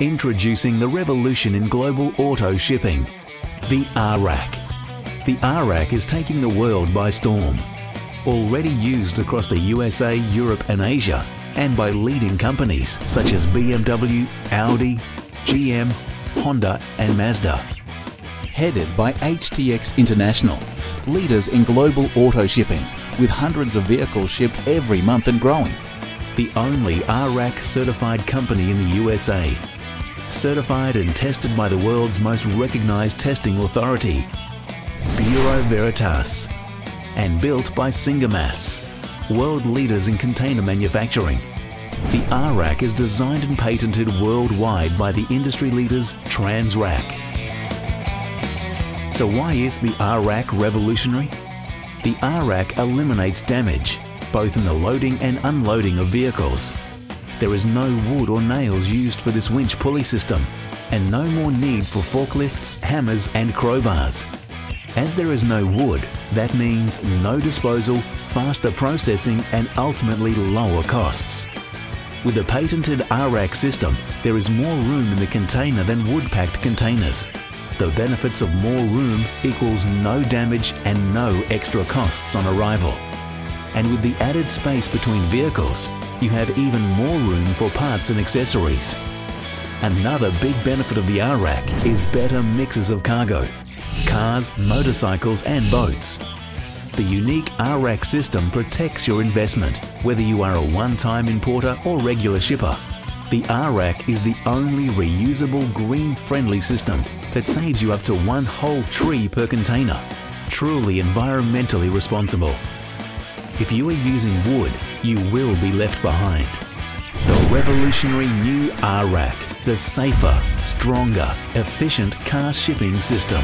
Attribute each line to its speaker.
Speaker 1: Introducing the revolution in global auto shipping, the R-Rak. The R-Rak is taking the world by storm. Already used across the USA, Europe and Asia, and by leading companies such as BMW, Audi, GM, Honda and Mazda.
Speaker 2: Headed by HTX International, leaders in global auto shipping, with hundreds of vehicles shipped every month and growing.
Speaker 1: The only R-Rak certified company in the USA certified and tested by the world's most recognized testing authority, Bureau Veritas, and built by Singamas, world leaders in container manufacturing. The R-Rak is designed and patented worldwide by the industry leaders Transrak. So why is the R-Rak revolutionary? The R-Rak eliminates damage, both in the loading and unloading of vehicles, there is no wood or nails used for this winch pulley system and no more need for forklifts, hammers and crowbars. As there is no wood, that means no disposal, faster processing and ultimately lower costs. With the patented R-Rak system, there is more room in the container than wood-packed containers. The benefits of more room equals no damage and no extra costs on arrival. And with the added space between vehicles, you have even more room for parts and accessories. Another big benefit of the R-Rak is better mixes of cargo, cars, motorcycles and boats. The unique R-Rak system protects your investment, whether you are a one-time importer or regular shipper. The R-Rak is the only reusable green-friendly system that saves you up to one whole tree per container. Truly environmentally responsible. If you are using wood, you will be left behind. The revolutionary new R-Rak, the safer, stronger, efficient car shipping system.